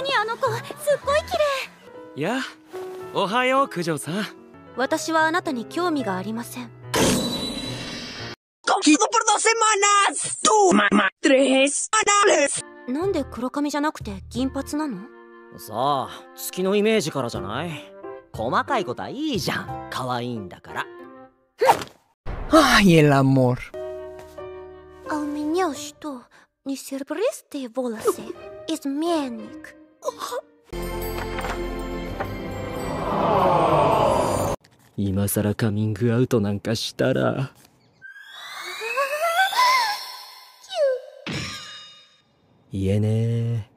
あの子すっごい綺麗やおはよう九条さん私はあなたに興味がありません Cogido por dos semanas. Tú, mamá. Tres. Anales. なんで黒髪じゃなくて銀髪なのさあ月のイメージからじゃない細かいことはいいじゃん可愛いんだから Ay, el amor. А у меня что, не серебристые волосы? Изменник. 今さらカミングアウトなんかしたら。言えねえ